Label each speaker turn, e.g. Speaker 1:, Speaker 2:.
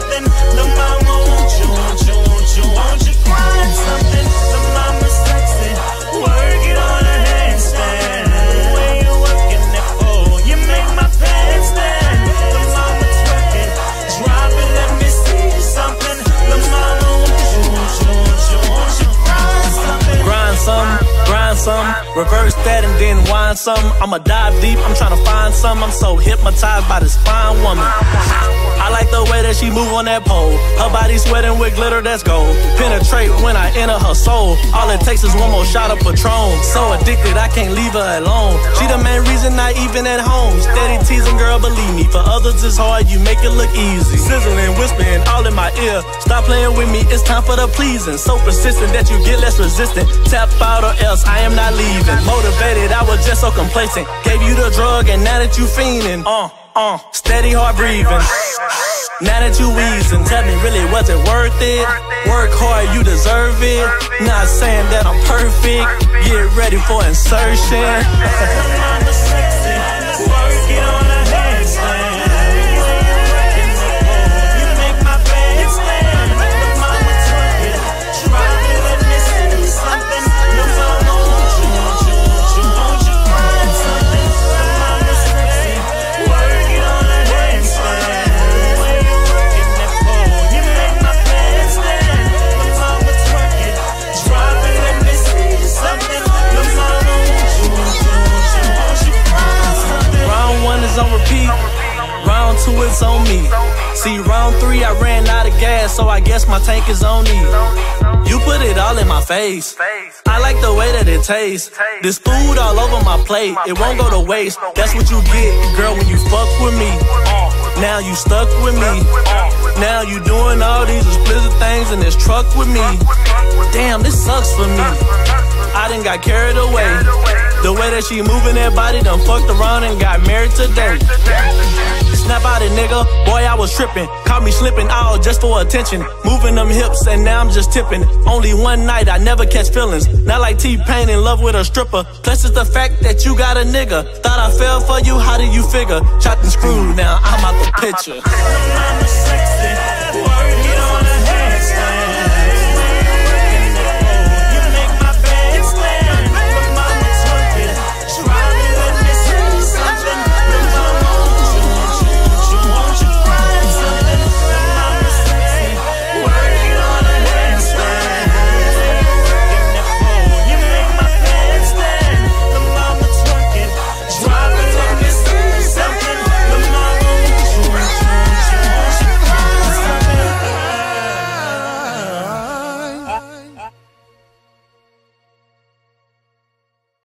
Speaker 1: something. Look Reverse that and then wind some. I'ma dive deep, I'm trying to find some. I'm so hypnotized by this fine woman. I like the way that she move on that pole. Her body sweating with glitter that's gold. Penetrate when I enter her soul. All it takes is one more shot of Patron. So addicted, I can't leave her alone. She the main reason I even at home. Steady teasing, girl, believe me. For others it's hard, you make it look easy. Sizzling, whispering all in my ear. Stop playing with me, it's time for the pleasing. So persistent that you get less resistant. Tap out or else I am not leaving. Motivated, I was just so complacent. Gave you the drug and now that you fiending. Uh, uh, steady heart breathing. Now that you wheezing, tell me really was it worth it? Work hard, you deserve it. Not saying that I'm perfect. Get ready for insertion. is on repeat. Round two is on me. See, round three, I ran out of gas, so I guess my tank is on E. You put it all in my face. I like the way that it tastes. This food all over my plate, it won't go to waste. That's what you get, girl, when you fuck with me. Now you stuck with me. Now you doing all these explicit things in this truck with me. Damn, this sucks for me. I done got carried away. Way that she moving that body done fucked around and got married today. Snap out it, nigga. Boy, I was tripping. Caught me slipping out just for attention. Moving them hips and now I'm just tipping. Only one night, I never catch feelings. Not like T-Pain in love with a stripper. Plus it's the fact that you got a nigga. Thought I fell for you, how did you figure? Chopped and screwed, now I'm out the picture.